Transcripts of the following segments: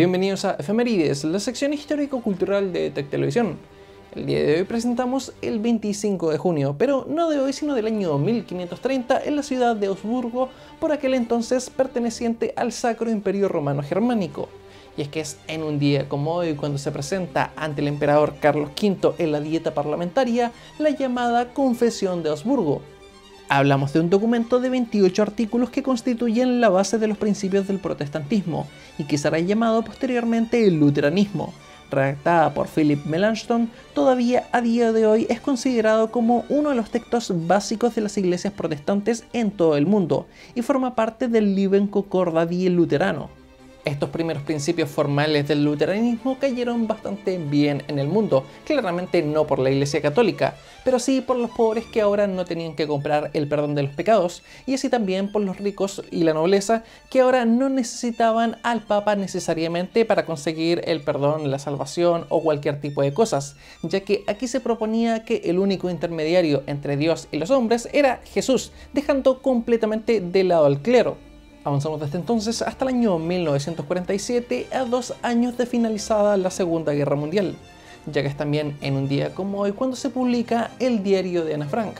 Bienvenidos a Efemérides, la sección histórico-cultural de Tech Televisión. El día de hoy presentamos el 25 de junio, pero no de hoy sino del año 1530 en la ciudad de Augsburgo, por aquel entonces perteneciente al Sacro Imperio Romano Germánico. Y es que es en un día como hoy cuando se presenta ante el emperador Carlos V en la dieta parlamentaria la llamada Confesión de Augsburgo, Hablamos de un documento de 28 artículos que constituyen la base de los principios del protestantismo y que será llamado posteriormente el luteranismo. Redactada por Philip Melanchthon, todavía a día de hoy es considerado como uno de los textos básicos de las iglesias protestantes en todo el mundo y forma parte del Liben Concordadie luterano. Estos primeros principios formales del luteranismo cayeron bastante bien en el mundo, claramente no por la Iglesia Católica, pero sí por los pobres que ahora no tenían que comprar el perdón de los pecados, y así también por los ricos y la nobleza que ahora no necesitaban al Papa necesariamente para conseguir el perdón, la salvación o cualquier tipo de cosas, ya que aquí se proponía que el único intermediario entre Dios y los hombres era Jesús, dejando completamente de lado al clero. Avanzamos desde entonces hasta el año 1947, a dos años de finalizada la Segunda Guerra Mundial, ya que es también en un día como hoy cuando se publica el diario de Ana Frank.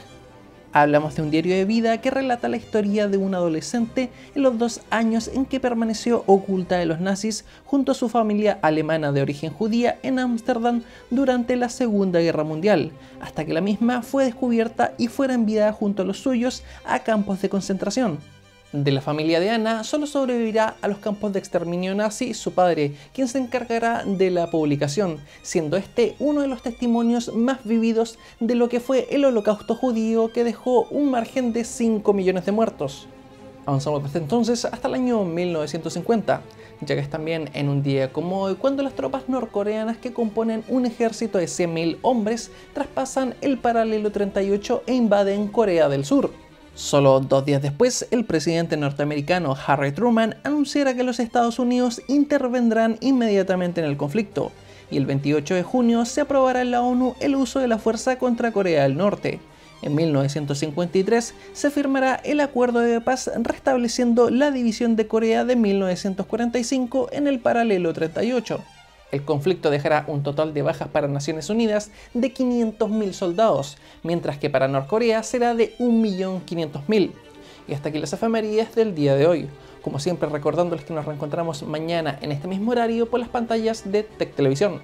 Hablamos de un diario de vida que relata la historia de un adolescente en los dos años en que permaneció oculta de los nazis junto a su familia alemana de origen judía en Ámsterdam durante la Segunda Guerra Mundial, hasta que la misma fue descubierta y fuera enviada junto a los suyos a campos de concentración. De la familia de Ana solo sobrevivirá a los campos de exterminio nazi su padre, quien se encargará de la publicación, siendo este uno de los testimonios más vividos de lo que fue el holocausto judío que dejó un margen de 5 millones de muertos. Avanzamos desde entonces hasta el año 1950, ya que es también en un día como hoy cuando las tropas norcoreanas que componen un ejército de 100.000 hombres traspasan el paralelo 38 e invaden Corea del Sur. Solo dos días después, el presidente norteamericano Harry Truman anunciará que los Estados Unidos intervendrán inmediatamente en el conflicto, y el 28 de junio se aprobará en la ONU el uso de la fuerza contra Corea del Norte. En 1953 se firmará el acuerdo de paz restableciendo la división de Corea de 1945 en el paralelo 38. El conflicto dejará un total de bajas para Naciones Unidas de 500.000 soldados, mientras que para Norcorea será de 1.500.000. Y hasta aquí las efemérides del día de hoy. Como siempre recordándoles que nos reencontramos mañana en este mismo horario por las pantallas de Tech Televisión.